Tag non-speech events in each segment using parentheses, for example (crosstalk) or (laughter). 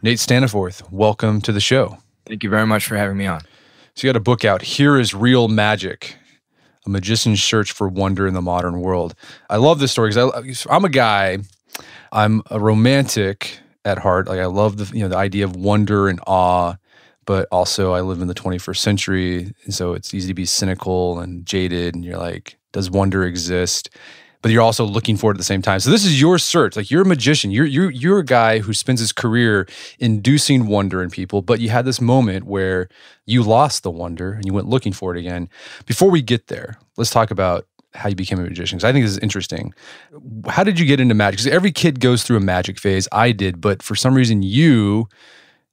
Nate Staniforth, welcome to the show. Thank you very much for having me on. So you got a book out. Here is real magic. A magician's search for wonder in the modern world. I love this story because I'm a guy. I'm a romantic at heart. Like I love the you know the idea of wonder and awe, but also I live in the 21st century, and so it's easy to be cynical and jaded. And you're like, does wonder exist? But you're also looking for it at the same time. So this is your search. Like you're a magician. You're you're you're a guy who spends his career inducing wonder in people, but you had this moment where you lost the wonder and you went looking for it again. Before we get there, let's talk about how you became a magician because I think this is interesting. How did you get into magic? Because every kid goes through a magic phase. I did, but for some reason you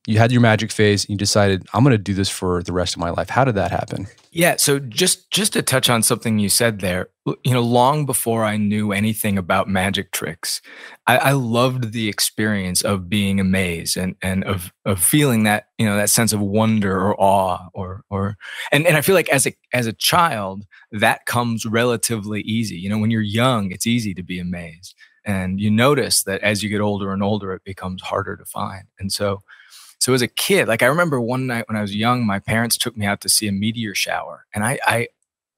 you had your magic phase and you decided i'm going to do this for the rest of my life. How did that happen? Yeah so just just to touch on something you said there you know long before i knew anything about magic tricks i, I loved the experience of being amazed and and of of feeling that you know that sense of wonder or awe or or and and i feel like as a as a child that comes relatively easy. You know when you're young it's easy to be amazed. And you notice that as you get older and older it becomes harder to find. And so so as a kid, like I remember one night when I was young, my parents took me out to see a meteor shower, and I, I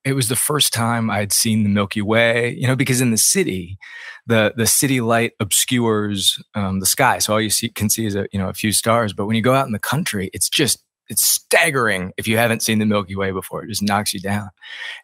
it was the first time I'd seen the Milky Way, you know, because in the city, the the city light obscures um, the sky, so all you see, can see is a you know a few stars. But when you go out in the country, it's just it's staggering if you haven't seen the Milky Way before. It just knocks you down,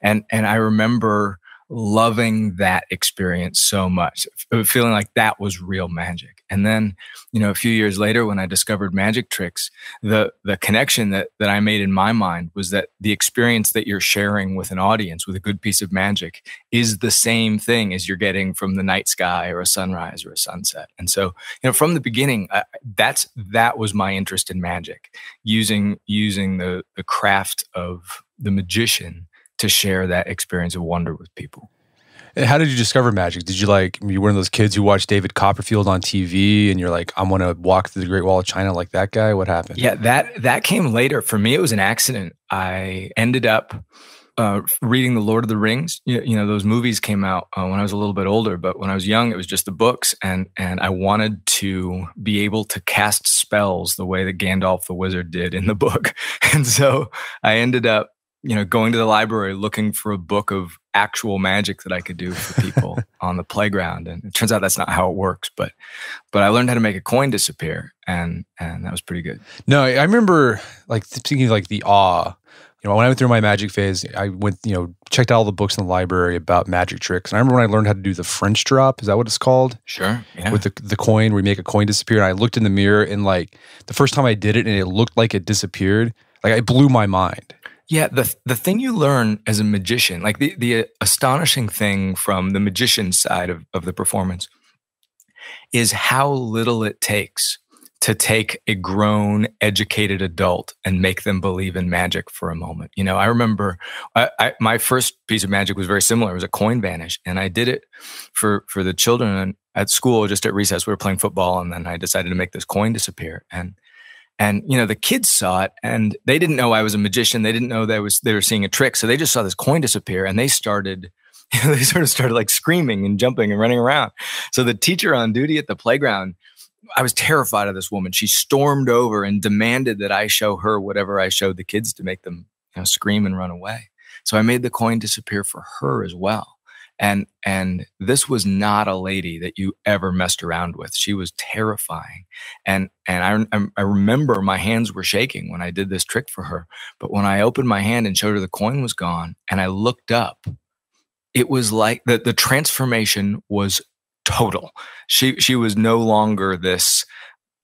and and I remember loving that experience so much, feeling like that was real magic. And then, you know, a few years later, when I discovered magic tricks, the the connection that that I made in my mind was that the experience that you're sharing with an audience with a good piece of magic is the same thing as you're getting from the night sky or a sunrise or a sunset. And so, you know, from the beginning, uh, that's that was my interest in magic, using using the the craft of the magician to share that experience of wonder with people. And how did you discover magic? Did you like you were one of those kids who watched David Copperfield on TV and you're like, I'm gonna walk through the Great Wall of China like that guy? What happened? Yeah, that that came later. For me, it was an accident. I ended up uh, reading the Lord of the Rings. You, you know, those movies came out uh, when I was a little bit older, but when I was young, it was just the books, and and I wanted to be able to cast spells the way that Gandalf the Wizard did in the book, (laughs) and so I ended up you know, going to the library looking for a book of actual magic that I could do for people (laughs) on the playground. And it turns out that's not how it works, but but I learned how to make a coin disappear and and that was pretty good. No, I remember like thinking like the awe. You know, when I went through my magic phase, I went, you know, checked out all the books in the library about magic tricks. And I remember when I learned how to do the French drop, is that what it's called? Sure. Yeah. With the the coin where you make a coin disappear. And I looked in the mirror and like the first time I did it and it looked like it disappeared, like it blew my mind. Yeah, the the thing you learn as a magician, like the the astonishing thing from the magician side of, of the performance, is how little it takes to take a grown, educated adult and make them believe in magic for a moment. You know, I remember I, I, my first piece of magic was very similar. It was a coin vanish, and I did it for for the children at school. Just at recess, we were playing football, and then I decided to make this coin disappear. And and you know the kids saw it and they didn't know i was a magician. They didn't know that was they were seeing a trick. So they just saw this coin disappear and they started you (laughs) know, they sort of started like screaming and jumping and running around. So the teacher on duty at the playground i was terrified of this woman. She stormed over and demanded that i show her whatever i showed the kids to make them you know, scream and run away. So i made the coin disappear for her as well and and this was not a lady that you ever messed around with. She was terrifying. And and I, I remember my hands were shaking when i did this trick for her. But when i opened my hand and showed her the coin was gone and i looked up it was like the, the transformation was total. She she was no longer this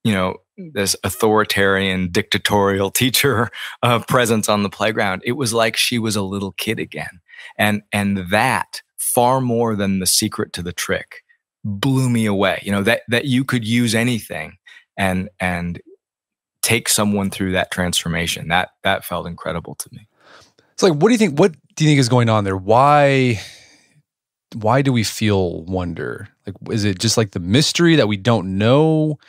you know this authoritarian dictatorial (laughs) teacher uh, presence on the playground. It was like she was a little kid again. And and that far more than the secret to the trick blew me away. You know that that you could use anything and and take someone through that transformation. That that felt incredible to me. It's like what do you think what do you think is going on there? Why why do we feel wonder? Like is it just like the mystery that we don't know?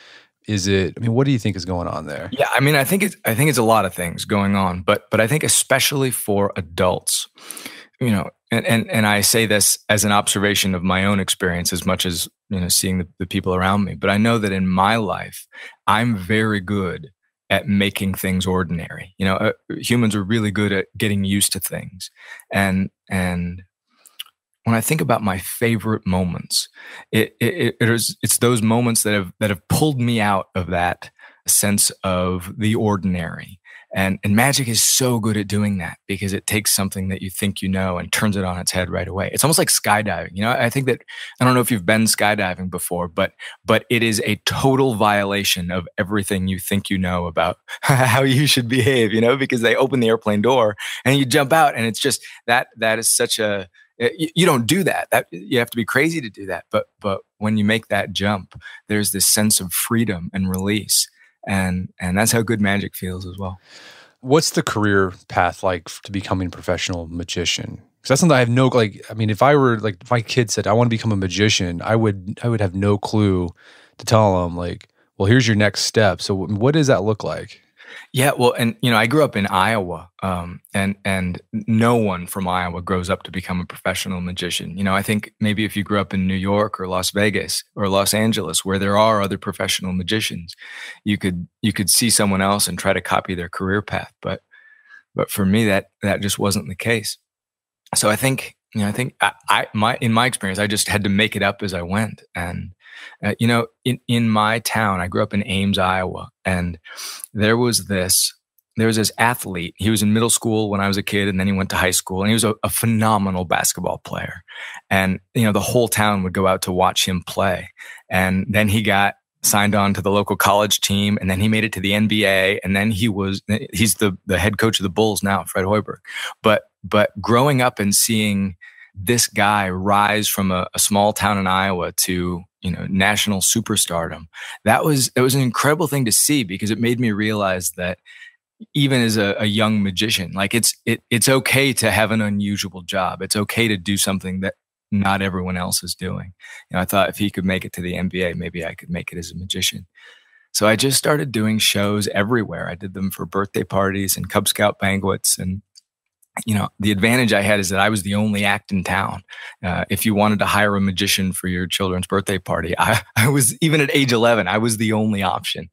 Is it i mean what do you think is going on there? Yeah i mean i think it's i think it's a lot of things going on but but i think especially for adults you know and, and and I say this as an observation of my own experience as much as you know seeing the, the people around me. But I know that in my life, I'm very good at making things ordinary. You know, uh, humans are really good at getting used to things, and and when I think about my favorite moments, it, it, it is it's those moments that have that have pulled me out of that sense of the ordinary. And, and magic is so good at doing that because it takes something that you think you know and turns it on its head right away. It's almost like skydiving. You know, I think that I don't know if you've been skydiving before, but but it is a total violation of everything you think you know about (laughs) how you should behave, you know, because they open the airplane door and you jump out and it's just that that is such a eh, you, you don't do that. That you have to be crazy to do that. But but when you make that jump, there's this sense of freedom and release, and and that's how good magic feels as well. What's the career path like to becoming a professional magician? Because that's something I have no like. I mean, if I were like, if my kid said I want to become a magician, I would I would have no clue to tell them like, well, here's your next step. So what does that look like? Yeah, well, and you know, I grew up in Iowa, um, and and no one from Iowa grows up to become a professional magician. You know, I think maybe if you grew up in New York or Las Vegas or Los Angeles, where there are other professional magicians, you could you could see someone else and try to copy their career path. But but for me, that that just wasn't the case. So I think you know, I think I, I my in my experience, I just had to make it up as I went, and uh, you know, in, in my town, I grew up in Ames, Iowa, and there was this there was this athlete. He was in middle school when I was a kid, and then he went to high school, and he was a, a, phenomenal basketball player. And you know, the whole town would go out to watch him play. And then he got signed on to the local college team, and then he made it to the NBA, and then he was he's the the head coach of the Bulls now, Fred Hoiberg. But but growing up and seeing this guy rise from a, a small town in Iowa to you know national superstardom. That was it was an incredible thing to see because it made me realize that even as a, a, young magician like it's it, it's okay to have an unusual job. It's okay to do something that not everyone else is doing. You know i thought if he could make it to the nba maybe i could make it as a magician. So i just started doing shows everywhere. I did them for birthday parties and cub scout banquets and you know, the advantage I had is that I was the only act in town. Uh, if you wanted to hire a magician for your children's birthday party, (laughs) I, I was even at age 11, I was the only option.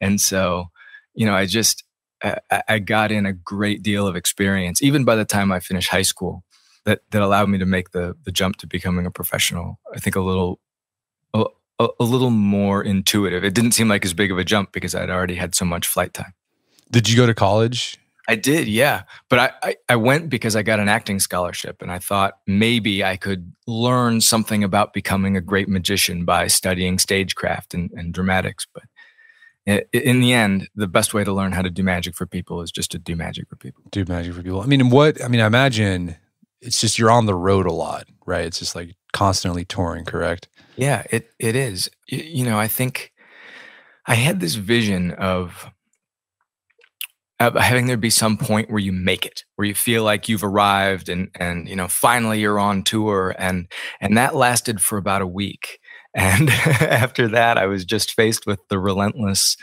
And so, you know, I just, I, I got in a great deal of experience, even by the time I finished high school, that, that allowed me to make the, the jump to becoming a professional. I think a little, a, a little more intuitive. It didn't seem like as big of a jump because I'd already had so much flight time. Did you go to college I did, yeah. But I, I, I, went because I got an acting scholarship and I thought maybe I could learn something about becoming a great magician by studying stagecraft and, and dramatics. But in the end, the best way to learn how to do magic for people is just to do magic for people. Do magic for people. I mean, what, I mean, I imagine it's just you're on the road a lot, right? It's just like constantly touring, correct? Yeah, it, it is. You know, I think I had this vision of, having there be some point where you make it where you feel like you've arrived and and you know finally you're on tour and and that lasted for about a week. (laughs) And after that i was just faced with the relentless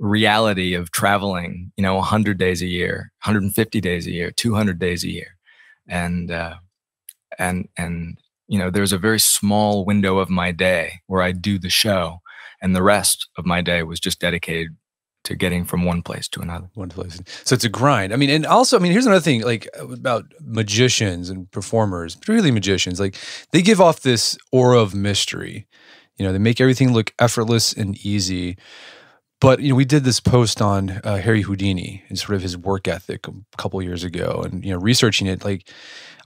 reality of traveling you know 100 days a year 150 days a year 200 days a year. And uh, and and you know there's a very small window of my day where i do the show and the rest of my day was just dedicated to getting from one place to another. One place. So it's a grind. I mean, and also, I mean, here's another thing like about magicians and performers, particularly magicians, like they give off this aura of mystery. You know, they make everything look effortless and easy. But you know, we did this post on uh, Harry Houdini and sort of his work ethic a couple years ago, and you know, researching it, like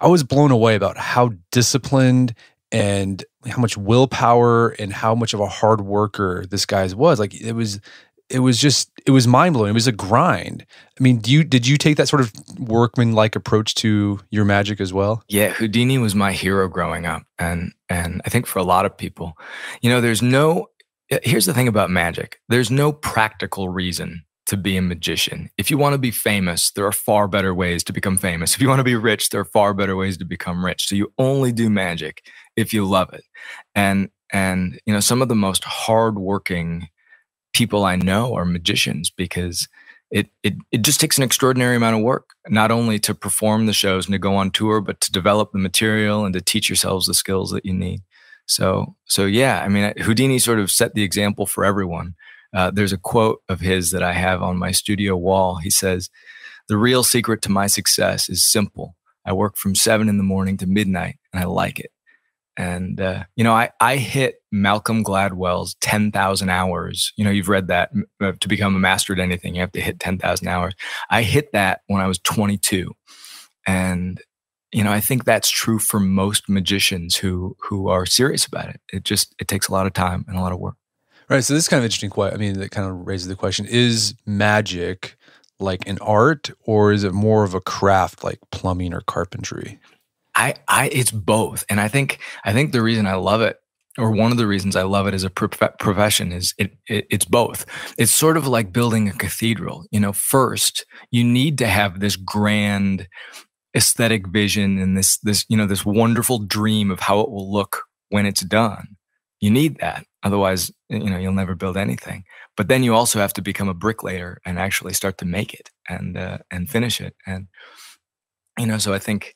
I was blown away about how disciplined and how much willpower and how much of a hard worker this guy's was. Like it was it was just it was mind blowing. It was a grind. I mean, do you did you take that sort of workman like approach to your magic as well? Yeah, Houdini was my hero growing up, and and I think for a lot of people, you know, there's no. Uh, here's the thing about magic: there's no practical reason to be a magician. If you want to be famous, there are far better ways to become famous. If you want to be rich, there are far better ways to become rich. So you only do magic if you love it. And and you know, some of the most hardworking people I know are magicians because it, it it just takes an extraordinary amount of work, not only to perform the shows and to go on tour, but to develop the material and to teach yourselves the skills that you need. So so yeah, I mean, Houdini sort of set the example for everyone. Uh, there's a quote of his that I have on my studio wall. He says, "The real secret to my success is simple. I work from seven in the morning to midnight, and I like it." And uh, you know, I I hit Malcolm Gladwell's ten thousand hours. You know, you've read that uh, to become a master at anything, you have to hit ten thousand hours. I hit that when I was twenty two, and you know, I think that's true for most magicians who who are serious about it. It just it takes a lot of time and a lot of work. Right. So this is kind of interesting. Question. I mean, that kind of raises the question: Is magic like an art, or is it more of a craft, like plumbing or carpentry? I, I, it's both, and I think, I think the reason I love it, or one of the reasons I love it as a prof- profession, is it, it, it's both. It's sort of like building a cathedral. You know, first you need to have this grand aesthetic vision and this, this, you know, this wonderful dream of how it will look when it's done. You need that, otherwise, you know, you'll never build anything. But then you also have to become a bricklayer and actually start to make it and uh, and finish it. And you know, so I think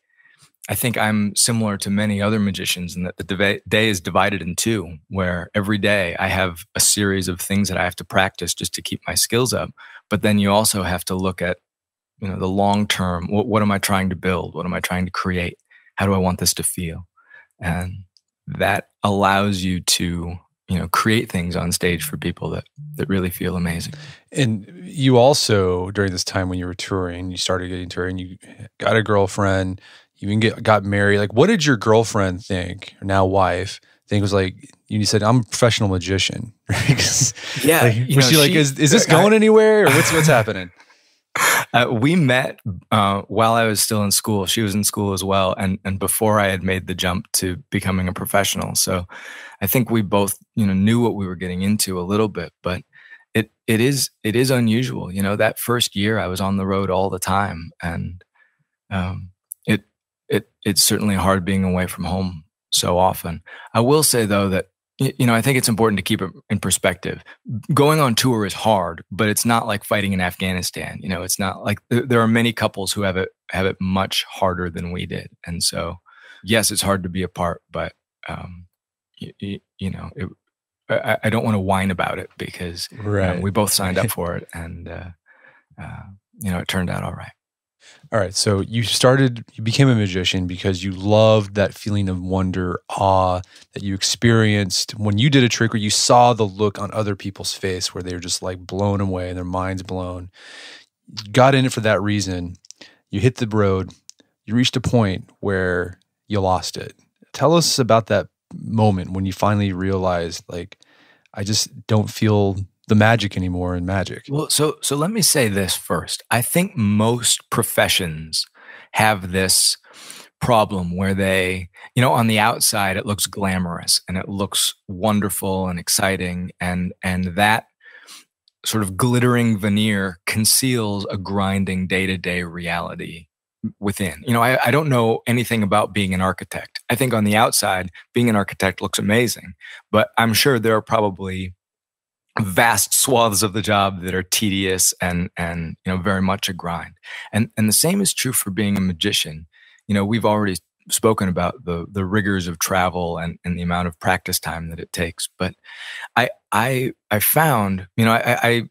I think I'm similar to many other magicians in that the day is divided in two, where every day I have a series of things that I have to practice just to keep my skills up. But then you also have to look at, you know, the long term. What, what am I trying to build? What am I trying to create? How do I want this to feel? And that allows you to, you know, create things on stage for people that that really feel amazing. And you also, during this time when you were touring, you started getting touring, you got a girlfriend you even get got married. Like, what did your girlfriend think, or now wife, think was like? You said I'm a professional magician. (laughs) yeah, like, was know, she like, is, is this going I, anywhere, or what's what's happening? (laughs) Uh, we met uh, while I was still in school. She was in school as well, and and before I had made the jump to becoming a professional. So, I think we both, you know, knew what we were getting into a little bit, but it it is it is unusual. You know, that first year I was on the road all the time, and um, it it's certainly hard being away from home so often. I will say though that you know I think it's important to keep it in perspective. Going on tour is hard, but it's not like fighting in Afghanistan. You know, it's not like there are many couples who have it have it much harder than we did, and so yes, it's hard to be apart, but um, you, you know, it, I, I, don't want to whine about it because right. we both signed up (laughs) for it, and uh, uh, you know, it turned out all right. All right. So you started, you became a magician because you loved that feeling of wonder, awe that you experienced when you did a trick or you saw the look on other people's face where they were just like blown away and their minds blown. You got in it for that reason. You hit the road. You reached a point where you lost it. Tell us about that moment when you finally realized, like, I just don't feel the magic anymore in magic. Well, so so let me say this first. I think most professions have this problem where they, you know, on the outside it looks glamorous and it looks wonderful and exciting and and that sort of glittering veneer conceals a grinding day-to-day reality within. You know, I, I, don't know anything about being an architect. I think on the outside, being an architect looks amazing, but I'm sure there are probably vast swaths of the job that are tedious and and you know very much a grind. And and the same is true for being a magician. You know we've already spoken about the the rigors of travel and and the amount of practice time that it takes but i i i found you know i i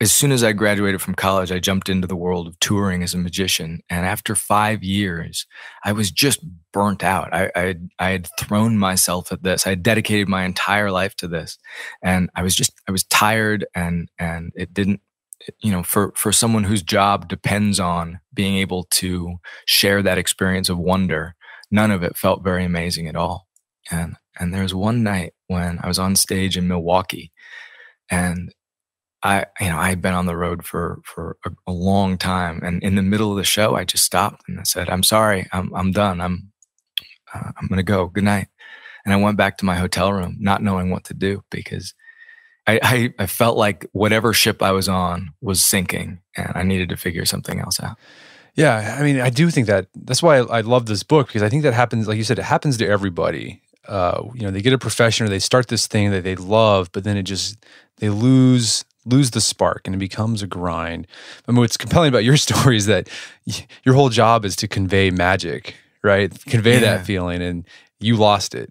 as soon as I graduated from college, I jumped into the world of touring as a magician. And after five years, I was just burnt out. I, I, I, had thrown myself at this. I had dedicated my entire life to this. And I was just, I was tired and, and it didn't, you know, for, for someone whose job depends on being able to share that experience of wonder, none of it felt very amazing at all. And, and there was one night when I was on stage in Milwaukee and I, you know, I had been on the road for for a, a, long time, and in the middle of the show, I just stopped and I said, "I'm sorry, I'm I'm done. I'm uh, I'm gonna go. Good night." And I went back to my hotel room, not knowing what to do because I, I I felt like whatever ship I was on was sinking, and I needed to figure something else out. Yeah, I mean, I do think that that's why I, I love this book because I think that happens, like you said, it happens to everybody. Uh, you know, they get a profession or they start this thing that they love, but then it just they lose lose the spark and it becomes a grind. I mean, what's compelling about your (laughs) story is that your whole job is to convey magic, right? Convey yeah. that feeling, and you lost it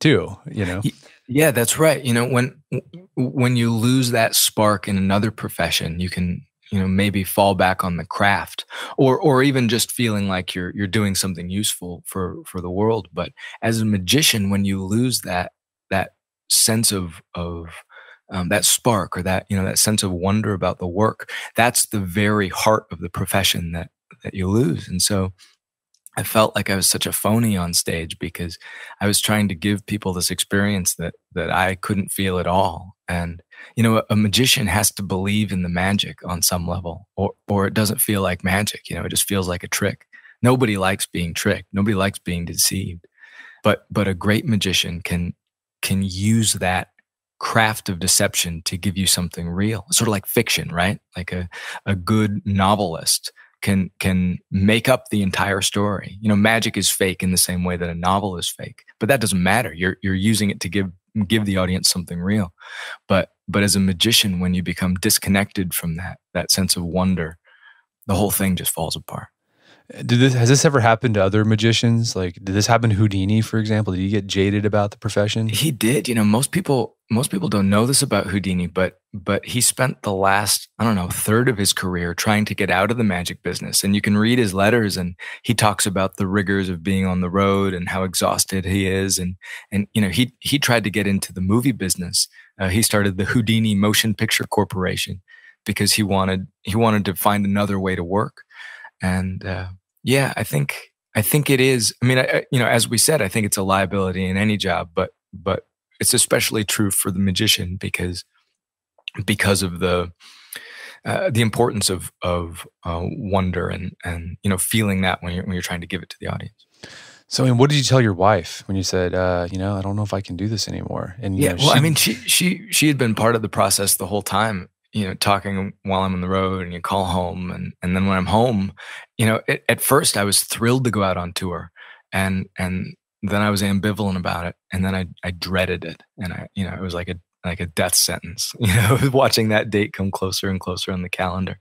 too. You know. Yeah, that's right. You know, when when you lose that spark in another profession, you can you know maybe fall back on the craft or or even just feeling like you're you're doing something useful for for the world but as a magician when you lose that that sense of of um, that spark or that you know that sense of wonder about the work that's the very heart of the profession that that you lose and so I felt like I was such a phony on stage because I was trying to give people this experience that that I couldn't feel at all. And you know, a, a, magician has to believe in the magic on some level, or or it doesn't feel like magic. You know, it just feels like a trick. Nobody likes being tricked. Nobody likes being deceived. But but a great magician can can use that craft of deception to give you something real. Sort of like fiction, right? Like a a good novelist can can make up the entire story. You know, magic is fake in the same way that a novel is fake, but that doesn't matter. You're you're using it to give give the audience something real. But but as a magician, when you become disconnected from that that sense of wonder, the whole thing just falls apart. Did this has this ever happened to other magicians? Like, did this happen to Houdini, for example? Did he get jaded about the profession? He did. You know, most people most people don't know this about Houdini, but but he spent the last I don't know third of his career trying to get out of the magic business. And you can read his letters, and he talks about the rigors of being on the road and how exhausted he is. And and you know, he he tried to get into the movie business. Uh, he started the Houdini Motion Picture Corporation because he wanted he wanted to find another way to work. And uh, yeah, I think I think it is. I mean, I, you know, as we said, I think it's a liability in any job, but but it's especially true for the magician because because of the uh, the importance of of uh, wonder and and you know feeling that when you're when you're trying to give it to the audience. So, and what did you tell your wife when you said, uh, you know, I don't know if I can do this anymore? And yeah, know, well, she, I mean, she she she had been part of the process the whole time, you know, talking while I'm on the road and you call home. And, and then when I'm home, you know, it, at first I was thrilled to go out on tour and, and then I was ambivalent about it. And then I, I dreaded it. And I, you know, it was like a, like a death sentence, (laughs) you know, (laughs) watching that date come closer and closer on the calendar.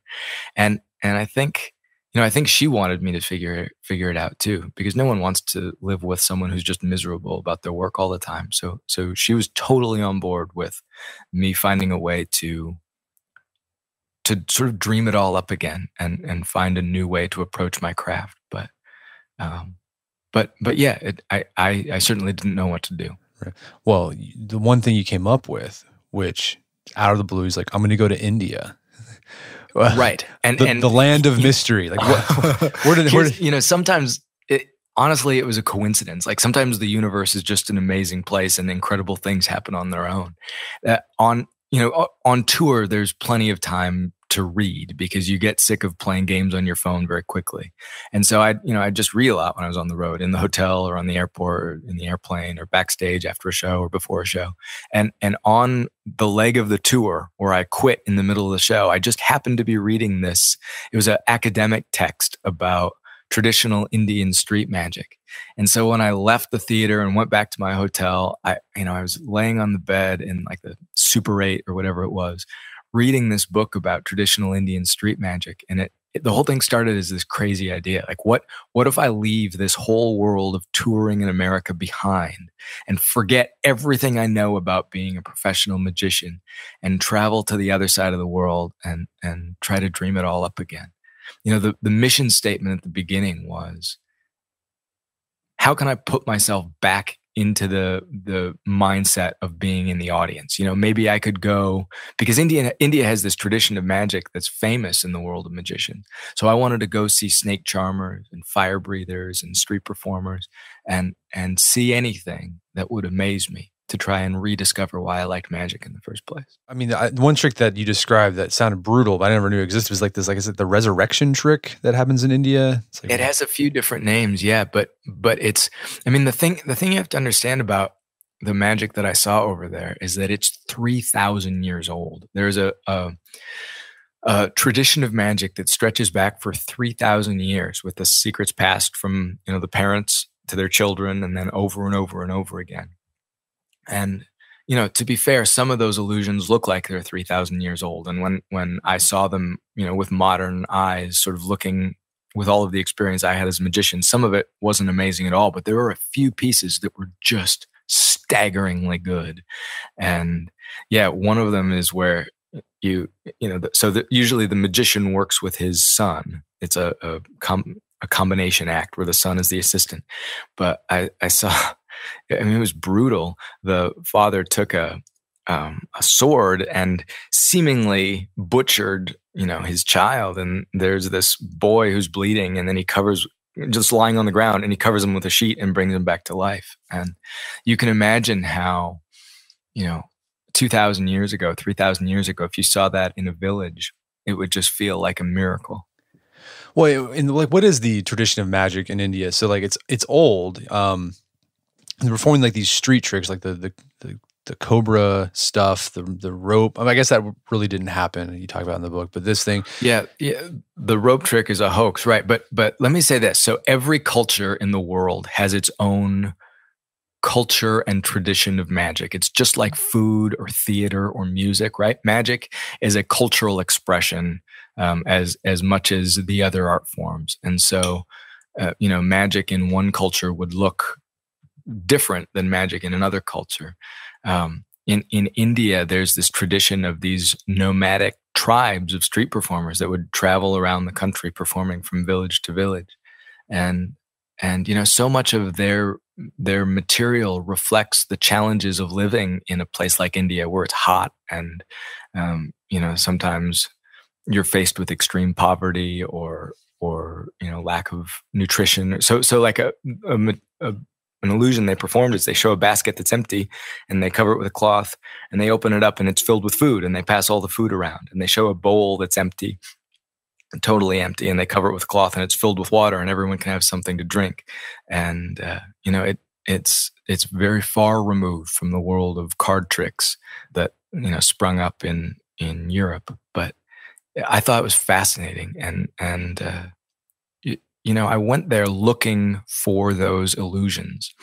And, and I think, you know, I think she wanted me to figure figure it out too, because no one wants to live with someone who's just miserable about their work all the time. So, so she was totally on board with me finding a way to to sort of dream it all up again and and find a new way to approach my craft. But um, but but yeah, it, I, I I certainly didn't know what to do. Right. Well, the one thing you came up with, which out of the blue, is like I'm going to go to India. (laughs) right, and the, and the land of mystery. Like what, (laughs) (laughs) where did where did, you know? Sometimes honestly, it was a coincidence. Like sometimes the universe is just an amazing place, and incredible things happen on their own. Uh, on you know, on tour, there's plenty of time to read because you get sick of playing games on your phone very quickly. And so I, you know, I just read a lot when I was on the road in the hotel or on the airport or in the airplane or backstage after a show or before a show. And and on the leg of the tour where I quit in the middle of the show, I just happened to be reading this. It was an academic text about traditional Indian street magic. And so when I left the theater and went back to my hotel, I, you know, I was laying on the bed in like the Super 8 or whatever it was, reading this book about traditional Indian street magic. And it, it, the whole thing started as this crazy idea. Like what, what if I leave this whole world of touring in America behind and forget everything I know about being a professional magician and travel to the other side of the world and, and try to dream it all up again? You know the, the mission statement at the beginning was how can i put myself back into the the mindset of being in the audience? You know maybe i could go because india india has this tradition of magic that's famous in the world of magicians. So i wanted to go see snake charmers and fire breathers and street performers and and see anything that would amaze me to try and rediscover why I liked magic in the first place. I mean, I, one trick that you described that sounded brutal, but I never knew existed was like this, like is it the resurrection trick that happens in India? Like, it has a few different names, yeah, but but it's I mean the thing the thing you have to understand about the magic that I saw over there is that it's three thousand years old. There's a, a a tradition of magic that stretches back for 3000 years with the secrets passed from you know the parents to their children and then over and over and over again and you know, to be fair, some of those illusions look like they're 3,000 years old. And when, when I saw them, you know, with modern eyes, sort of looking with all of the experience I had as a magician, some of it wasn't amazing at all, but there were a few pieces that were just staggeringly good. And yeah, one of them is where you, you know, so the, usually the magician works with his son. It's a, a, com, a combination act where the son is the assistant. But I, I saw, I mean, it was brutal. The father took a um, a sword and seemingly butchered, you know, his child. And there's this boy who's bleeding, and then he covers just lying on the ground, and he covers him with a sheet and brings him back to life. And you can imagine how, you know, two thousand years ago, three thousand years ago, if you saw that in a village, it would just feel like a miracle. Well, in like, what is the tradition of magic in India? So, like, it's it's old. Um, performing like these street tricks, like the the the, the cobra stuff, the the rope. I, mean, I guess that really didn't happen. You talk about in the book, but this thing, yeah, yeah, the rope trick is a hoax, right? But but let me say this: so every culture in the world has its own culture and tradition of magic. It's just like food or theater or music, right? Magic is a cultural expression um, as as much as the other art forms, and so. Uh, you know, magic in one culture would look different than magic in another culture. Um, in in India, there's this tradition of these nomadic tribes of street performers that would travel around the country performing from village to village, and and you know so much of their their material reflects the challenges of living in a place like India where it's hot and um, you know sometimes you're faced with extreme poverty or or you know lack of nutrition so so like a, a, a an illusion they performed is they show a basket that's empty and they cover it with a cloth and they open it up and it's filled with food and they pass all the food around and they show a bowl that's empty totally empty and they cover it with cloth and it's filled with water and everyone can have something to drink. And uh, you know it it's it's very far removed from the world of card tricks that you know sprung up in in Europe. But I thought it was fascinating and and uh, you know, I went there looking for those illusions.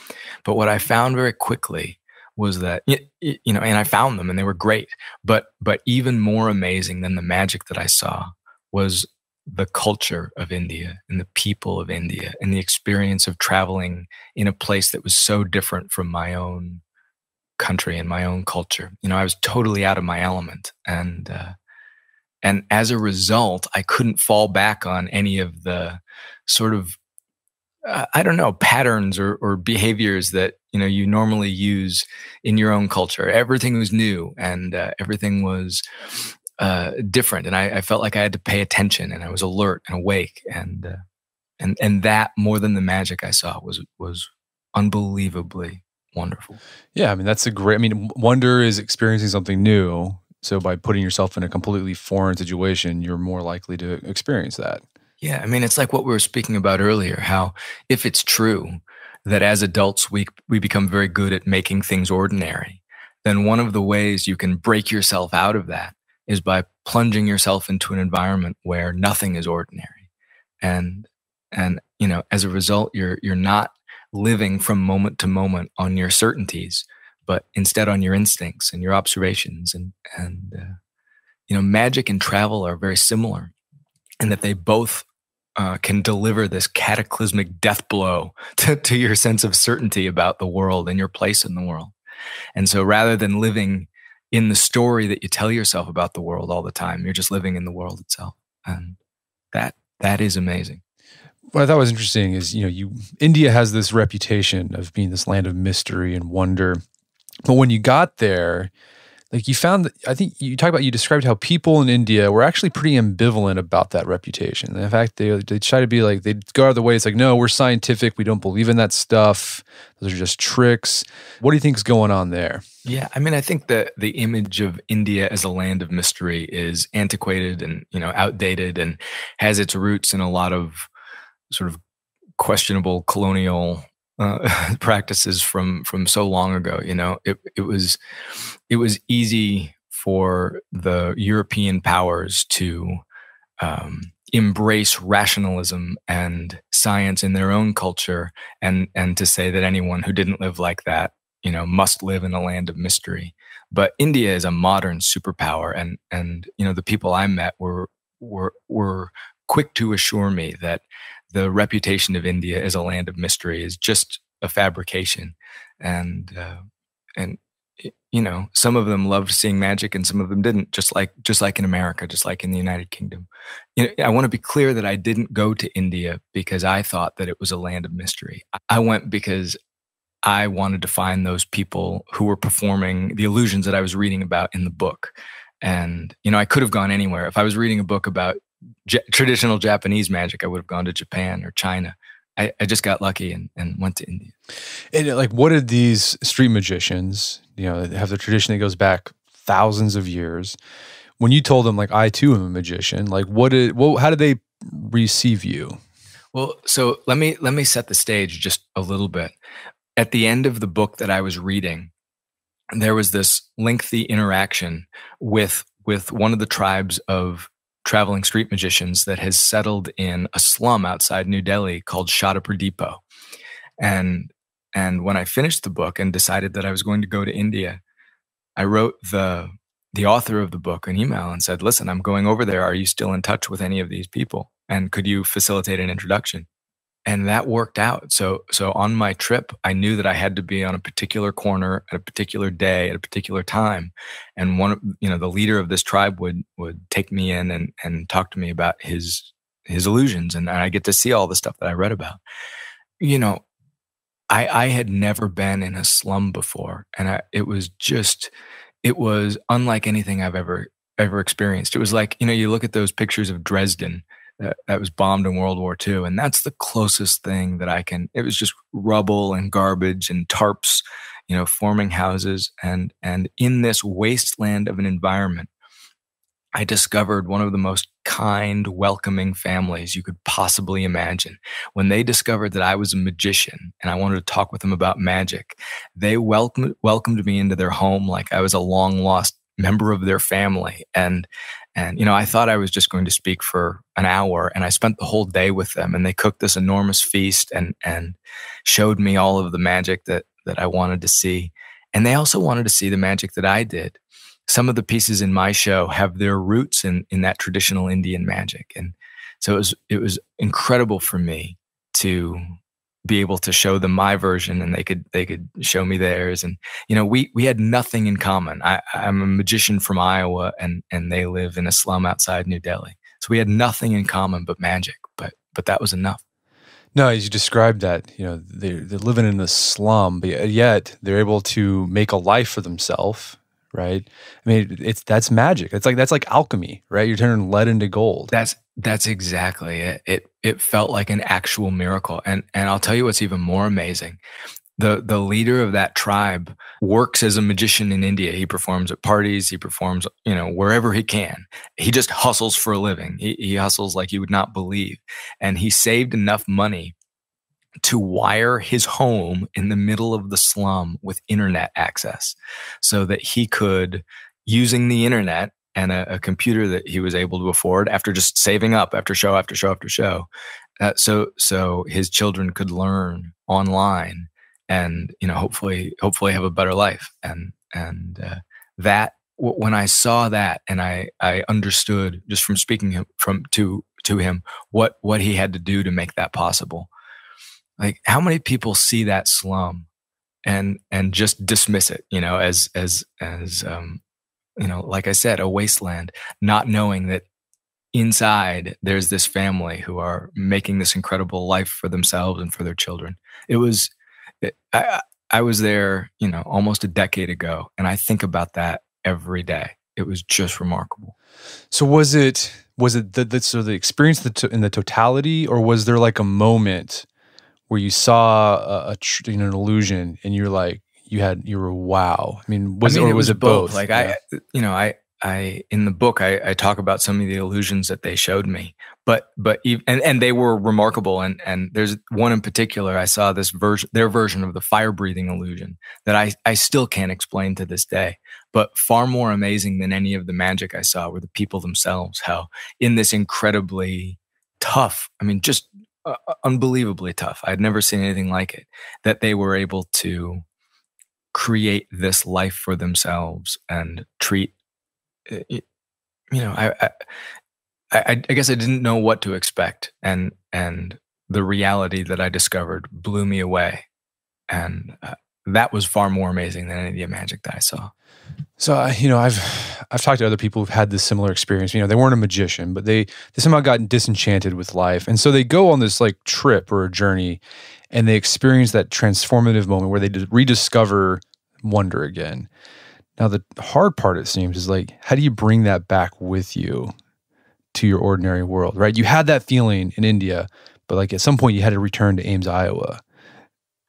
But what I found very quickly was that you know, and I found them and they were great. But but even more amazing than the magic that I saw was the culture of India and the people of India and the experience of traveling in a place that was so different from my own country and my own culture. You know, I was totally out of my element and uh, and as a result, I couldn't fall back on any of the sort of uh, I don't know patterns or, or behaviors that you know you normally use in your own culture. Everything was new and uh, everything was uh, different, and I, I, felt like I had to pay attention and I was alert and awake, and uh, and and that more than the magic I saw was was unbelievably wonderful. Yeah, I mean that's a great. I mean, wonder is experiencing something new. So by putting yourself in a completely foreign situation, you're more likely to experience that. Yeah, I mean, it's like what we were speaking about earlier. How if it's true that as adults we we become very good at making things ordinary, then one of the ways you can break yourself out of that is by plunging yourself into an environment where nothing is ordinary, and and you know as a result you're you're not living from moment to moment on your certainties, but instead on your instincts and your observations and and uh, you know magic and travel are very similar in that they both uh, can deliver this cataclysmic death blow (laughs) to, to your sense of certainty about the world and your place in the world. And so rather than living in the story that you tell yourself about the world all the time, you're just living in the world itself. And that that is amazing. What I thought was interesting is, you know, you India has this reputation of being this land of mystery and wonder. But when you got there, like you found that I think you talk about you described how people in India were actually pretty ambivalent about that reputation. In fact, they they try to be like they go out of the way. It's like no, we're scientific. We don't believe in that stuff. Those are just tricks. What do you think is going on there? Yeah, I mean, I think that the image of India as a land of mystery is antiquated and you know outdated and has its roots in a lot of sort of questionable colonial uh, (laughs) practices from from so long ago. You know, it it was it was easy for the European powers to um, embrace rationalism and science in their own culture, and and to say that anyone who didn't live like that you know must live in a land of mystery. But India is a modern superpower, and and you know the people I met were were were quick to assure me that the reputation of India as a land of mystery is just a fabrication, and uh, and you know some of them loved seeing magic and some of them didn't just like just like in america just like in the united kingdom. You know, i want to be clear that i didn't go to india because i thought that it was a land of mystery. I went because i wanted to find those people who were performing the illusions that i was reading about in the book. And you know i could have gone anywhere. If i was reading a book about J- traditional japanese magic i would have gone to japan or china I, I just got lucky and, and went to India. And uh, like, what did these street magicians, you know, have the tradition that goes back thousands of years? When you told them, like, I too am a magician, like, what did, what, how did they receive you? Well, so let me let me set the stage just a little bit. At the end of the book that I was reading, there was this lengthy interaction with with one of the tribes of traveling street magicians that has settled in a slum outside New Delhi called Shadipur Depot. And and when I finished the book and decided that I was going to go to India, I wrote the the author of the book an email and said, "Listen, I'm going over there. Are you still in touch with any of these people? And could you facilitate an introduction?" And that worked out. So so on my trip i knew that i had to be on a particular corner at a particular day at a particular time. And one of you know the leader of this tribe would would take me in and and talk to me about his his illusions. And i get to see all the stuff that i read about. You know i i had never been in a slum before. And I, it was just it was unlike anything i've ever ever experienced. It was like you know you look at those pictures of dresden that, that was bombed in World War II. And that's the closest thing that I can, it was just rubble and garbage and tarps, you know, forming houses. And, and in this wasteland of an environment, I discovered one of the most kind, welcoming families you could possibly imagine. When they discovered that I was a magician and I wanted to talk with them about magic, they welcomed, welcomed me into their home like I was a long lost member of their family. And and, you know, I thought I was just going to speak for an hour and I spent the whole day with them and they cooked this enormous feast and, and showed me all of the magic that, that I wanted to see. And they also wanted to see the magic that I did. Some of the pieces in my show have their roots in, in that traditional Indian magic. And so it was, it was incredible for me to be able to show them my version and they could they could show me theirs. And you know we we had nothing in common. I, i'm a magician from iowa and and they live in a slum outside new delhi. So we had nothing in common but magic but but that was enough. No as you described that you know they're, they're living in the slum but yet they're able to make a life for themselves right? I mean it's that's magic. It's like that's like alchemy right? You're turning lead into gold. That's that's exactly it. It it felt like an actual miracle. And and I'll tell you what's even more amazing. The the leader of that tribe works as a magician in India. He performs at parties, he performs, you know, wherever he can. He just hustles for a living. He he hustles like you would not believe. And he saved enough money to wire his home in the middle of the slum with internet access so that he could using the internet and a, a, computer that he was able to afford after just saving up after show after show after show. Uh, so so his children could learn online and you know hopefully hopefully have a better life and and uh, that when I saw that and I I understood just from speaking from to to him what what he had to do to make that possible. Like how many people see that slum and and just dismiss it, you know, as as as um, you know, like I said, a wasteland, not knowing that inside there's this family who are making this incredible life for themselves and for their children. It was, eh, it, I, I was there, you know, almost a decade ago, and I think about that every day. It was just remarkable. So was it was it the, the so the experience in the totality, or was there like a moment where you saw a, a an illusion and you're like, you had you were wow. I mean, was I mean, it, or was, it both? both? Like yeah. I, you know, I I in the book I, I talk about some of the illusions that they showed me, but but even, and and they were remarkable. And and there's one in particular I saw this version their version of the fire breathing illusion that I I still can't explain to this day. But far more amazing than any of the magic I saw were the people themselves. How in this incredibly tough, I mean, just uh, uh unbelievably tough. I'd never seen anything like it. That they were able to create this life for themselves and treat you know I, I I, guess I didn't know what to expect, and and the reality that I discovered blew me away, and uh, that was far more amazing than any of the magic that I saw. So uh, you know, I've I've talked to other people who've had this similar experience. You know, they weren't a magician, but they they somehow got disenchanted with life, and so they go on this like trip or a journey, and they experience that transformative moment where they rediscover wonder again. Now, the hard part, it seems, is like, how do you bring that back with you to your ordinary world, right? You had that feeling in India, but like at some point you had to return to Ames, Iowa.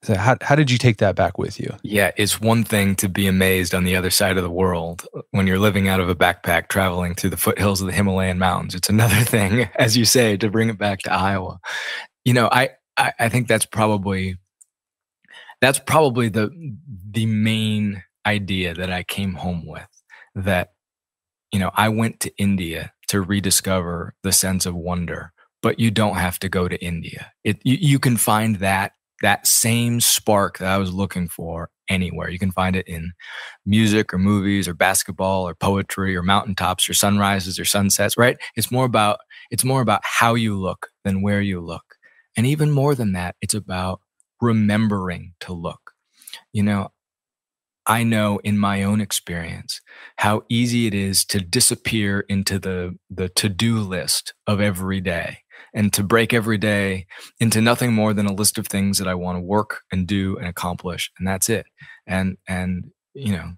So how, how did you take that back with you? Yeah, it's one thing to be amazed on the other side of the world when you're living out of a backpack traveling through the foothills of the Himalayan mountains. It's another (laughs) thing, as you say, to bring it back to Iowa. You know, I, I, I think that's probably that's probably the the main idea that I came home with that you know I went to India to rediscover the sense of wonder but you don't have to go to India. It you, you can find that that same spark that I was looking for anywhere. You can find it in music or movies or basketball or poetry or mountaintops or sunrises or sunsets right? It's more about it's more about how you look than where you look and even more than that it's about remembering to look you know I know in my own experience how easy it is to disappear into the, the to do list of every day and to break every day into nothing more than a list of things that I want to work and do and accomplish. And that's it. And, and, you know,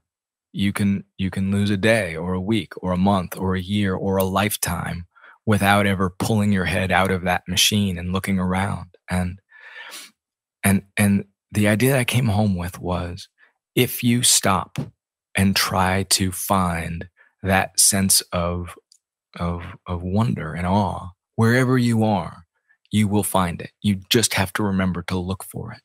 you can, you can lose a day or a week or a month or a year or a lifetime without ever pulling your head out of that machine and looking around. And, and, and the idea that I came home with was if you stop and try to find that sense of, of, of wonder and awe wherever you are, you will find it. You just have to remember to look for it.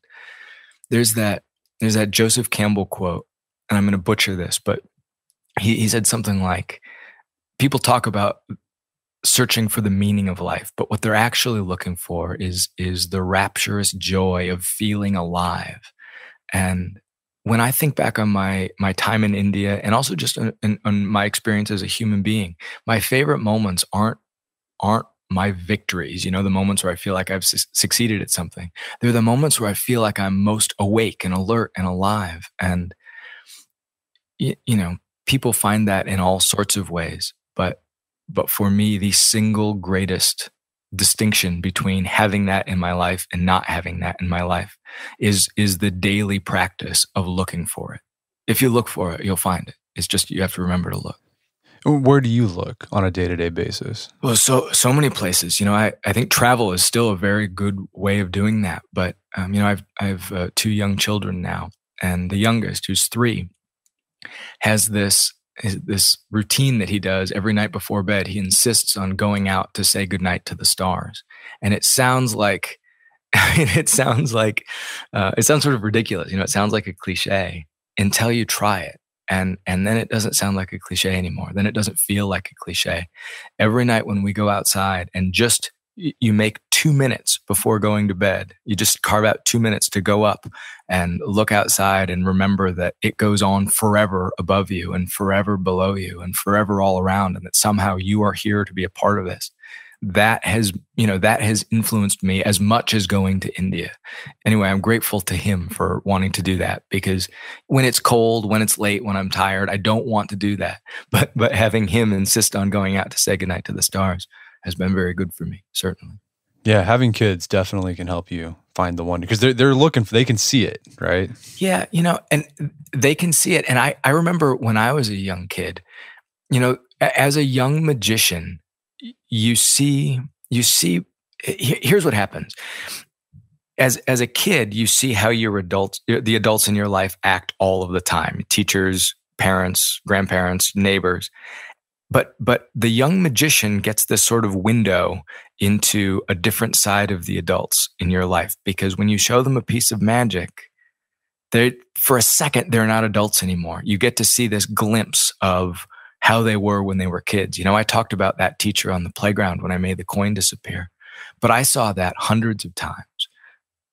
There's that, there's that Joseph Campbell quote, and I'm going to butcher this, but he, he said something like, people talk about searching for the meaning of life but what they're actually looking for is is the rapturous joy of feeling alive and when I think back on my my time in India and also just on, on, my experience as a human being, my favorite moments aren't aren't my victories. You know, the moments where I feel like I've su- succeeded at something. They're the moments where I feel like I'm most awake and alert and alive. And you, you know, people find that in all sorts of ways. But but for me, the single greatest distinction between having that in my life and not having that in my life is is the daily practice of looking for it. If you look for it you'll find it. It's just you have to remember to look. Where do you look on a day-to-day basis? Well so so many places. You know i, I think travel is still a very good way of doing that but um, you know i've i've uh, two young children now and the youngest who's three has this this routine that he does every night before bed. He insists on going out to say goodnight to the stars, and it sounds like (laughs) it sounds like uh, it sounds sort of ridiculous. You know, it sounds like a cliche until you try it, and and then it doesn't sound like a cliche anymore. Then it doesn't feel like a cliche. Every night when we go outside and just you make two minutes before going to bed. You just carve out two minutes to go up and look outside and remember that it goes on forever above you and forever below you and forever all around, and that somehow you are here to be a part of this. That has, you know, that has influenced me as much as going to India. Anyway, I'm grateful to him for wanting to do that because when it's cold, when it's late, when I'm tired, I don't want to do that. But but having him insist on going out to say goodnight to the stars has been very good for me, certainly. Yeah, having kids definitely can help you find the one because they're they're looking for they can see it, right? Yeah, you know, and they can see it. And I I remember when I was a young kid, you know, as a young magician, you see you see here's what happens. As as a kid, you see how your adults the adults in your life act all of the time. Teachers, parents, grandparents, neighbors but but the young magician gets this sort of window into a different side of the adults in your life because when you show them a piece of magic they for a second they're not adults anymore. You get to see this glimpse of how they were when they were kids. You know i talked about that teacher on the playground when i made the coin disappear but i saw that hundreds of times.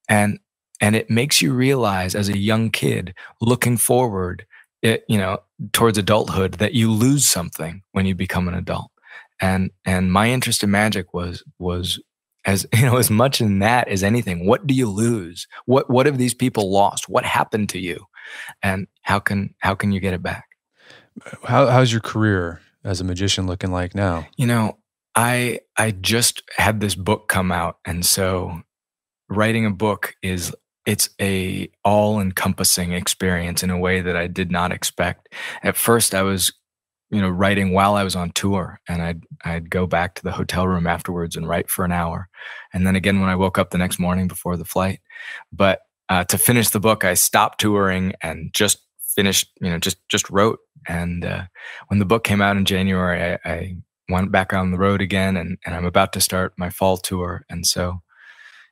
And and it makes you realize as a young kid looking forward it, you know towards adulthood that you lose something when you become an adult. And and my interest in magic was was as (laughs) you know as much in that as anything. What do you lose? What what have these people lost? What happened to you? And how can how can you get it back? How, how's your career as a magician looking like now? You know i i just had this book come out. And so writing a book is it's a all encompassing experience in a way that i did not expect at first i was you know, writing while I was on tour, and I'd I'd go back to the hotel room afterwards and write for an hour, and then again when I woke up the next morning before the flight. But uh, to finish the book, I stopped touring and just finished, you know, just just wrote. And uh, when the book came out in January, I, I went back on the road again, and and I'm about to start my fall tour, and so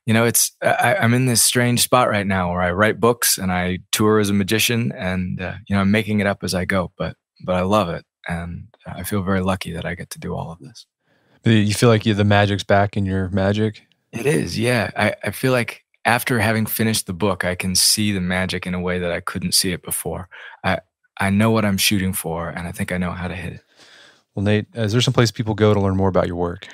you know it's I, am in this strange spot right now where i write books and i tour as a magician and uh, you know i'm making it up as i go but but i love it and I feel very lucky that I get to do all of this. You feel like you the magic's back in your magic? It is, yeah. I, I feel like after having finished the book, I can see the magic in a way that I couldn't see it before. I I know what I'm shooting for, and I think I know how to hit it. Well, Nate, is there some place people go to learn more about your work?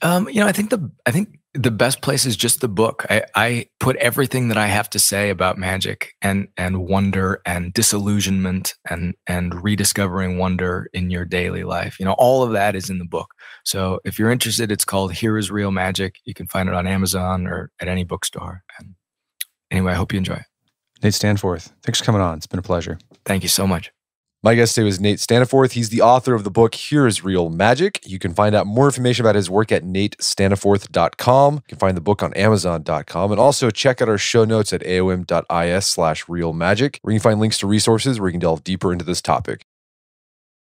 Um, you know, I think the I think the best place is just the book. I, I put everything that I have to say about magic and and wonder and disillusionment and and rediscovering wonder in your daily life. You know, all of that is in the book. So if you're interested, it's called Here is Real Magic. You can find it on Amazon or at any bookstore. And anyway, I hope you enjoy it. Nate Staniforth, thanks for coming on. It's been a pleasure. Thank you so much. My guest today was Nate Staniforth. He's the author of the book Here is Real Magic. You can find out more information about his work at natestaniforth.com. You can find the book on amazon.com and also check out our show notes at aom.is slash real magic, where you can find links to resources where you can delve deeper into this topic.